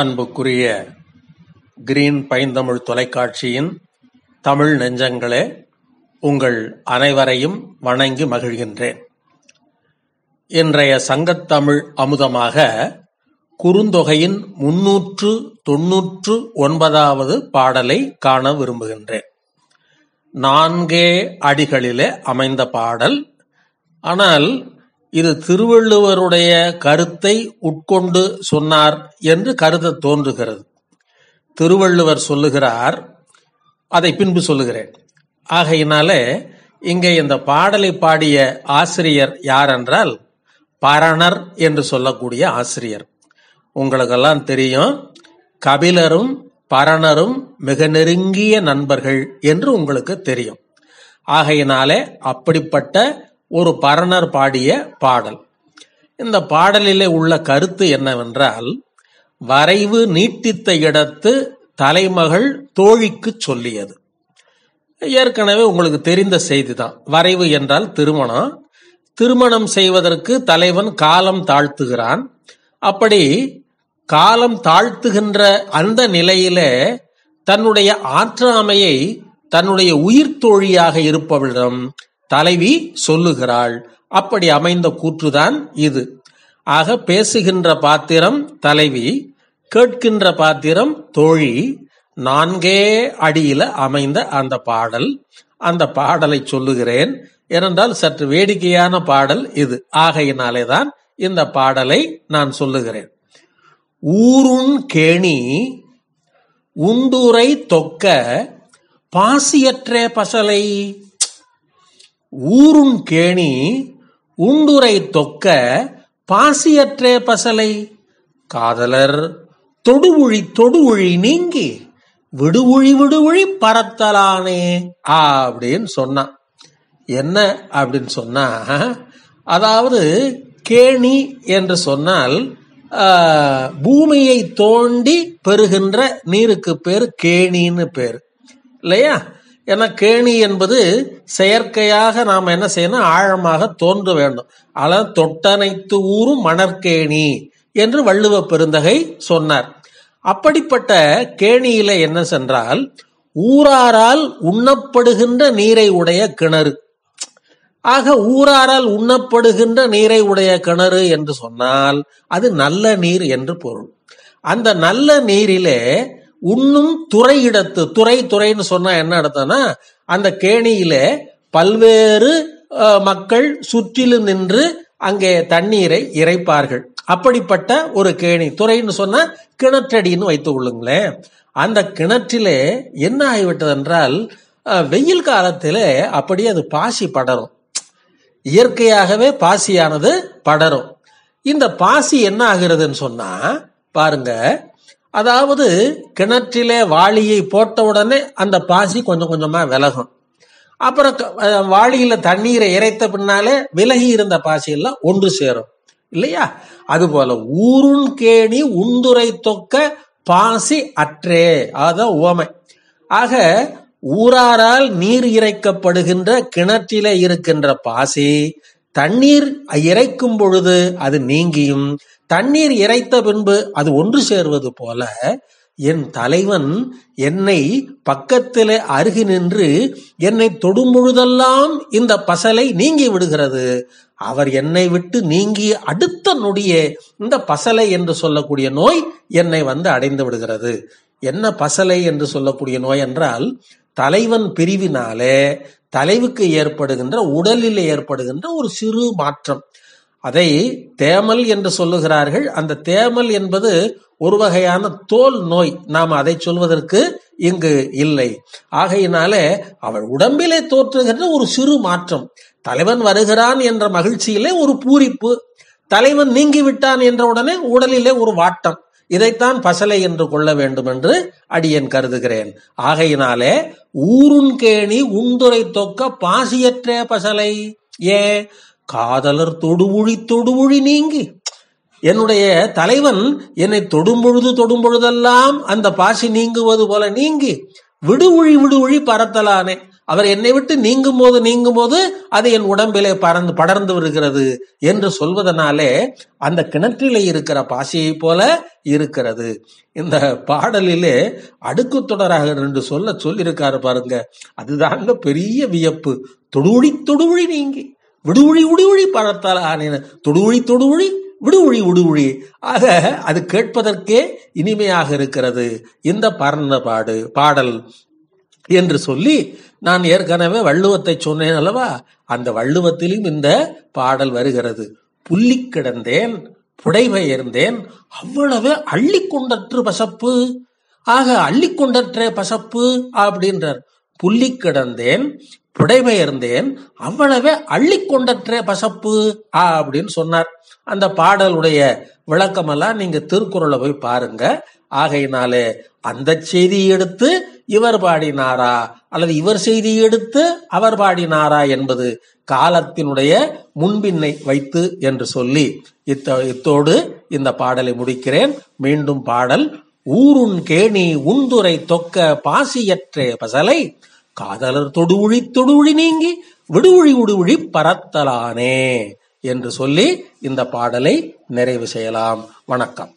அன்புக்குரிய கிரீன் பைந்தமிழ் தொலைக்காட்சியின் தமிழ் நெஞ்சங்களே உங்கள் அனைவரையும் வணங்கி மகிழ்கின்றேன். இன்றைய சங்கத்தமிழ் அமுதமாக குறுந்தொகையின் முன்னூற்று தொன்னூற்று ஒன்பதாவது பாடலை காண விரும்புகின்றேன். நான்கே அடிகளிலே அமைந்த பாடல். ஆனால் இது திருவள்ளுவருடைய கருத்தை உட்கொண்டு சொன்னார் என்று கருத தோன்றுகிறது. திருவள்ளுவர் சொல்லுகிறார் அதை பின்பு சொல்லுகிறேன். ஆகையினாலே இங்கே இந்த பாடலை பாடிய ஆசிரியர் யார் என்றால் பரணர் என்று சொல்லக்கூடிய ஆசிரியர். உங்களுக்கெல்லாம் தெரியும் கபிலரும் பரணரும் மிக நெருங்கிய நண்பர்கள் என்று உங்களுக்கு தெரியும். ஆகையினாலே அப்படிப்பட்ட ஒரு பரணர் பாடிய பாடல். இந்த பாடலிலே உள்ள கருத்து என்னவென்றால் வரைவு நீட்டித்த இடத்து தலைமகள் தோழிக்கு சொல்லியது. ஏற்கனவே உங்களுக்கு தெரிந்த செய்திதான். வரைவு என்றால் திருமணம். திருமணம் செய்வதற்கு தலைவன் காலம் தாழ்த்துகிறான். அப்படி காலம் தாழ்த்துகின்ற அந்த நிலையிலே தன்னுடைய ஆற்றாமையை தன்னுடைய உயிர் தோழியாக இருப்பவரிடம் தலைவி சொல்லுகிறாள். அப்படி அமைந்த கூற்றுதான் இது. ஆக பேசுகின்ற பாத்திரம் தலைவி கேட்கின்ற பாத்திரம் தோழி நான்கே அடியில அமைந்த அந்த பாடல். அந்த பாடலை சொல்லுகிறேன். ஏனென்றால் சற்று வேடிக்கையான பாடல் இது. ஆகையினாலே தான் இந்த பாடலை நான் சொல்லுகிறேன். ஊருண் கேணி உண்டுரை தொக்க பாசியற்றே பசலை. ஊருண் கேணி உண்டுரை தொக்க பாசியற்றே பசலை. காதலர் தொடுவுழி தொடுவுழி நீங்கி விடுவுழி விடுவுழி பரத்தலானே அப்படின்னு சொன்னான் என்ன அப்படின்னு சொன்னா அதாவது கேணி என்று சொன்னால் பூமியை தோண்டி பெறுகின்ற நீருக்கு பேர் கேணின்னு பேர். இல்லையா? ஏன்னா கேணி என்பது செயற்கையாக நாம் என்ன செய்யணும்? ஆழமாக தோன்ற வேண்டும். அதான் தொட்டனைத்து ஊரும் மணற்கேணி என்று வள்ளுவ பெருந்தகை சொன்னார். அப்படிப்பட்ட கேணியில என்ன சென்றால் ஊராரால் உண்ணப்படுகின்ற நீரை உடைய கிணறு. ஆக ஊராரால் உண்ணப்படுகின்ற நீரை உடைய கிணறு என்று சொன்னால் அது நல்ல நீர் என்று பொருள். அந்த நல்ல நீரிலே உண்ணும் துறையிடத்து துறை துறைன்னு சொன்னா என்ன அர்த்தம்னா அந்த கேணியில பல்வேறு மக்கள் சுற்றிலும் நின்று அங்கே தண்ணீரை இறைப்பார்கள். அப்படிப்பட்ட ஒரு கேணி துறைன்னு சொன்னா கிணற்றடின்னு வைத்துக் கொள்ளுங்களேன். அந்த கிணற்றிலே என்ன ஆகிவிட்டது என்றால் வெயில் காலத்திலே அப்படியே அது பாசி படரும். இயற்கையாகவே பாசியானது படரும். இந்த பாசி என்ன ஆகிறதுன்னு சொன்னா பாருங்க அதாவது கிணற்றிலே வாளியை போட்ட உடனே அந்த பாசி கொஞ்சம் கொஞ்சமா விலகும். அப்புறம் வாளியில தண்ணீரை இறைத்த பின்னாலே விலகி இருந்த பாசியெல்லாம் ஒன்று சேரும். இல்லையா? அதுபோல ஊருண் கேணி உந்துரை தொக்க பாசி அற்றே. அதான் உவமை. ஆக ஊராரால் நீர் இறைக்கப்படுகின்ற கிணற்றிலே இருக்கின்ற பாசி தண்ணீர் இறைக்கும் பொழுது அது நீங்கியும் தண்ணீர் இறைத்த பின்பு அது ஒன்று சேர்வது போல என் தலைவன் என்னை பக்கத்திலே அருகி நின்று என்னை தொடும்பொழுதெல்லாம் இந்த பசலை நீங்கி விடுகிறது. அவர் என்னை விட்டு நீங்கி அடுத்த நொடியே இந்த பசலை என்று சொல்லக்கூடிய நோய் என்னை வந்து அடைந்து விடுகிறது. என்ன பசலை என்று சொல்லக்கூடிய நோய் என்றால் தலைவன் பிரிவினாலே தலைவுக்கு ஏற்படுகின்ற உடலில் ஏற்படுகின்ற ஒரு சிறு மாற்றம். அதை தேமல் என்று சொல்லுகிறார்கள். அந்த தேமல் என்பது ஒரு வகையான தோல் நோய். நாம் அதை சொல்வதற்கு இங்கு இல்லை. ஆகையினாலே அவள் உடம்பிலே தோற்றுகின்ற ஒரு சிறு மாற்றம். தலைவன் வருகிறான் என்ற மகிழ்ச்சியிலே ஒரு பூரிப்பு. தலைவன் நீங்கிவிட்டான் என்ற உடனே உடலிலே ஒரு வாட்டம். இதைத்தான் பசலை என்று கொள்ள வேண்டும் என்று அடியன் கருதுகிறேன். ஆகையினாலே ஊருன் கேணி உந்துரை தொக்க பாசியற்றே பசலை. ஏ காதலர் தொடுமொழி தொடுவுழி நீங்கி. என்னுடைய தலைவன் என்னை தொடும்பொழுது தொடும்பொழுதெல்லாம் அந்த பாசி நீங்குவது போல நீங்கி விடுவுழி விடுவுழி பறத்தலானே அவர் என்னை விட்டு நீங்கும் போது நீங்கும் போது அது என் உடம்பிலே பறந்து படர்ந்து வருகிறது என்று சொல்வதனாலே அந்த கிணற்றிலே இருக்கிற பாசியை போல இருக்கிறது. இந்த பாடலிலே அடுக்கு தொடராக ரெண்டு சொல்ல சொல்லியிருக்காரு பாருங்க. அதுதாங்க பெரிய வியப்பு. தொடுவுழி தொடுவுழி நீங்கி. விடுவுழி விடுவுழி பழத்தால் ஆனேன். தொடுவுழி தொடுவுழி விடுவுழி உடுவொழி ஆக அது கேட்பதற்கே இனிமையாக இருக்கிறது. இந்த பரணபாடு பாடு பாடல் என்று சொல்லி நான் ஏற்கனவே வள்ளுவத்தை சொன்னேன் அல்லவா? அந்த வள்ளுவத்திலும் இந்த பாடல் வருகிறது. புள்ளி கிடந்தேன் புடைபெயர்ந்தேன் அவ்வளவு அள்ளி கொண்டற்று பசப்பு. ஆக அள்ளி கொண்டற்றே பசப்பு அப்படின்றார். புள்ளி கிடந்தேன் புடைபெயர்ந்தேன் அவ்வளவே அள்ளி பசப்பு பசப்பு அப்படின்னு சொன்னார். அந்த பாடலுடைய விளக்கமெல்லாம் நீங்க திருக்குறளை போய் பாருங்க. ஆகையினாலே அந்த செய்தியை எடுத்து இவர் பாடினாரா அல்லது இவர் செய்தியை எடுத்து அவர் பாடினாரா என்பது காலத்தினுடைய முன்பின்னை வைத்து என்று சொல்லி இத்த இத்தோடு இந்த பாடலை முடிக்கிறேன். மீண்டும் பாடல் ஊருண் கேணி உந்துரை தொக்க பாசியற்றே பசலை காதலர் தொடுவுழி தொடுவுழி நீங்கி விடுவுழி விடுவுழி பரத்தலானே என்று சொல்லி இந்த பாடலை நிறைவு செய்யலாம். வணக்கம்.